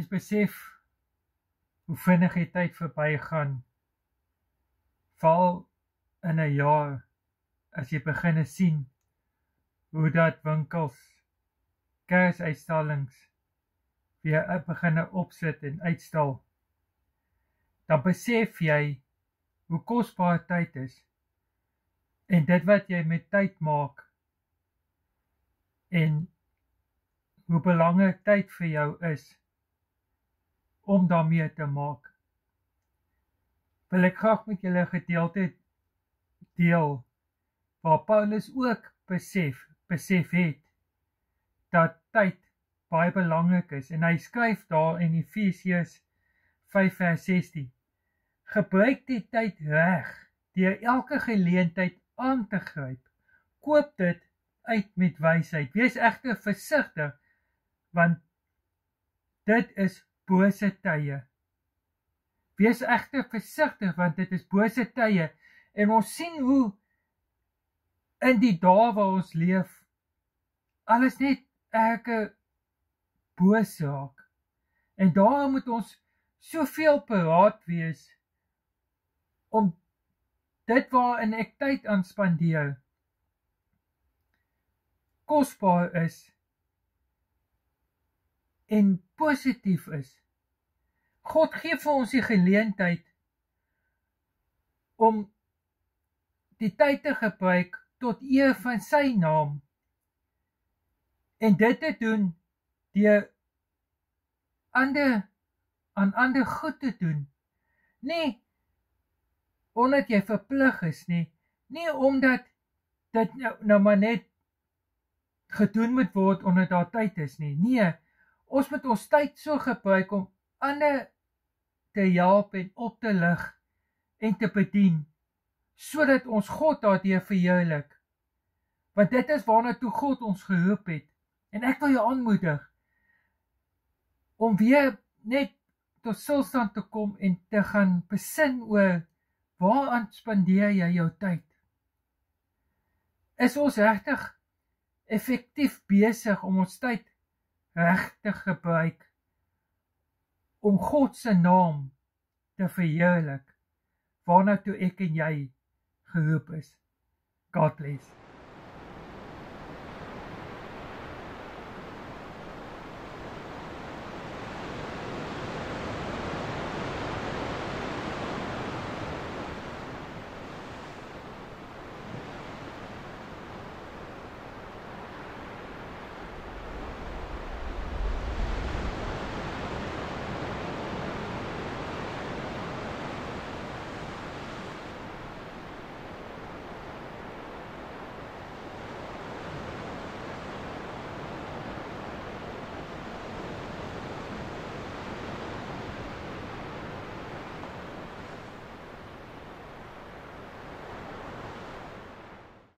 mens besef hoe vinnig die tyd verbygaan. Val in 'n jaar as jy begin sien hoe dat winkels kersuitstallings weer begin opsit en uitstal. Dan besef jy hoe kosbaar tyd is en dit wat jy met tyd maak en hoe belangrik tyd vir jou is om daarmee te maak. Wil ek graag met julle gedeelte deel waar Paulus ook besef besef het dat tyd baie belangrik is en hy skryf daar in Efesiërs 5 vers 16 Gebruik die tyd reg deur elke geleentheid aan te gryp. Koop dit uit met wysheid. Wees egter versigtig want dit is bose tye. Wees egter versigtig want dit is bose tye en ons sien hoe in die dae waar ons leef alles net erge bose raak. En daarom moet ons soveel paraat wees om dit waarin ek tyd aan spandeer kosbaar is en positief is. God gee vir ons die geleentheid om die tyd te gebruik tot eer van sy naam. En dit te doen deur ander aan ander goed te doen. Nee omdat jy verplig is nie, nie omdat dit nou, nou maar net gedoen moet word onder daar tyd is nie. Nee, ons moet ons tyd so gebruik om ander te help en op te lig en te bedien sodat ons God daardeur verheerlik. Want dit is waarna toe God ons geroep het. En ek wil jou aanmoedig om weer net tot stilstand te kom en te gaan besin oor waaraan spandeer jy jou tyd? Is ons regtig effektief besig om ons tyd reg te gebruik om God se naam te verheerlik waarna toe ek en jy geroep is. God bless.